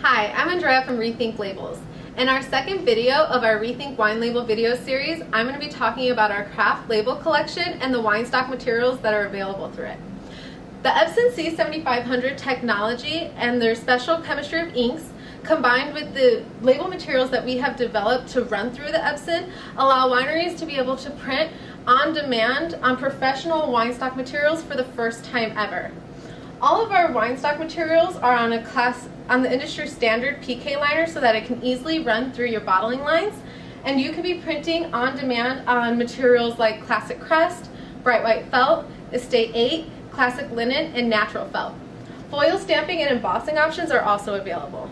Hi, I'm Andrea from Rethink Labels. In our second video of our Rethink Wine Label video series, I'm going to be talking about our craft label collection and the wine stock materials that are available through it. The Epson C7500 technology and their special chemistry of inks combined with the label materials that we have developed to run through the Epson allow wineries to be able to print on demand on professional wine stock materials for the first time ever. All of our wine stock materials are on a class on the industry standard PK liner so that it can easily run through your bottling lines and you can be printing on demand on materials like classic crest, bright white felt, estate 8, classic linen, and natural felt. Foil stamping and embossing options are also available.